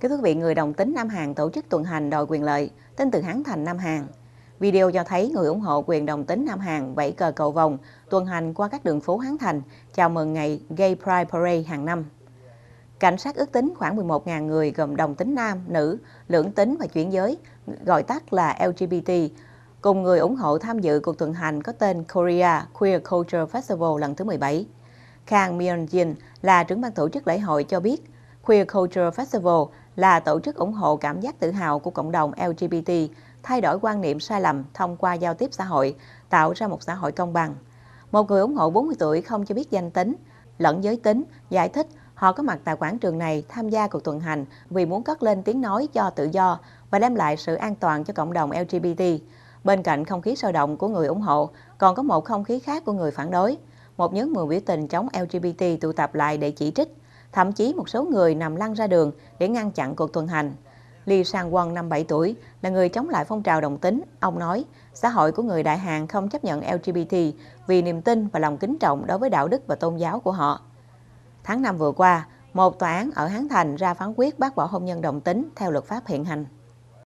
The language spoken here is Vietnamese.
Kính thưa quý vị, người đồng tính Nam Hàn tổ chức tuần hành đòi quyền lợi, tin từ Hán Thành Nam Hàn. Video cho thấy người ủng hộ quyền đồng tính Nam Hàn vẫy cờ cầu vồng, tuần hành qua các đường phố Hán Thành, chào mừng ngày Gay Pride Parade hàng năm. Cảnh sát ước tính khoảng 11.000 người gồm đồng tính nam, nữ, lưỡng tính và chuyển giới, gọi tắt là LGBT, cùng người ủng hộ tham dự cuộc tuần hành có tên Korea Queer Culture Festival lần thứ 17. Kang Myung Jin là trưởng ban tổ chức lễ hội cho biết, Queer Culture Festival là tổ chức ủng hộ cảm giác tự hào của cộng đồng LGBT, thay đổi quan niệm sai lầm thông qua giao tiếp xã hội, tạo ra một xã hội công bằng. Một người ủng hộ 40 tuổi không cho biết danh tính, lẫn giới tính, giải thích họ có mặt tại quảng trường này tham gia cuộc tuần hành vì muốn cất lên tiếng nói cho tự do và đem lại sự an toàn cho cộng đồng LGBT. Bên cạnh không khí sôi động của người ủng hộ, còn có một không khí khác của người phản đối. Một nhóm người biểu tình chống LGBT tụ tập lại để chỉ trích, thậm chí một số người nằm lăn ra đường để ngăn chặn cuộc tuần hành. Lee Sang Won, 57 tuổi, là người chống lại phong trào đồng tính. Ông nói, xã hội của người Đại Hàn không chấp nhận LGBT vì niềm tin và lòng kính trọng đối với đạo đức và tôn giáo của họ. Tháng 5 vừa qua, một tòa án ở Hán Thành ra phán quyết bác bỏ hôn nhân đồng tính theo luật pháp hiện hành.